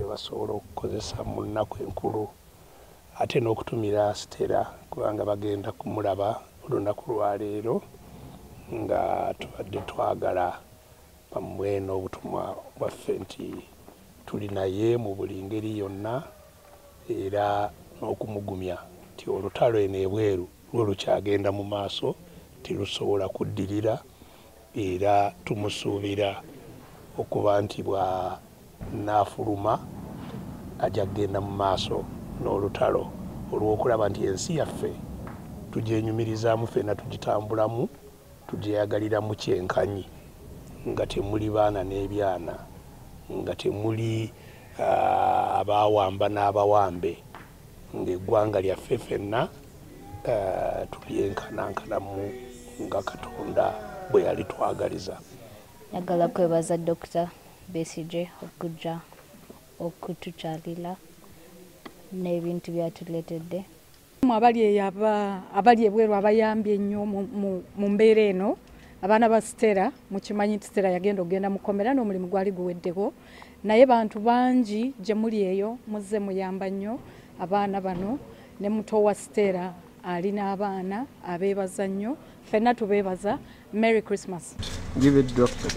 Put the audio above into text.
ebasobola okukozesa mu nnaku enkulu ate n'okutumira sitera kubanga bagenda kumulaba olunaku lwaleero nga tubadde twagala. Bammwe n'obutumwa bwaffe nti tuli naye mu buli ngeri yonna era n'okumugumya nti olutalo eno ebweru lwo lukyagenda mu maaso tirusobola kuddirira era tumusuubira okuba nti bwa naafuluma ajja kgenda mu maaso n'olutalo olw'okulaba nti ensi yaffe tugyenyumirizaamu ffenna tugitambulamu tugyeyagaliramu kyenkanyi nga temuli baana n'ebyana nga temuli abawamba n'abawambe. Ng'eggwanga lyaffe ffenna tulyenkanankanamu nga katonda bwe yali twagaliza njagala kwebaza dr besige okujja okutukyalira n'ebintu byatuleetedde abali eyo abali ebweru abayambye ennyo mu mbeera eno abaana ba sitera mukimanyi nti sitera yagenda okugenda mukomera n'omulimu gwali guweddeko. Naye bantu bangi gye muli eyo muzze muyamba nnyo abaana bano ne muto wa sitera alina abaana abeebaza nnyo ffenna tubeebaza merry christmas Give it doctor.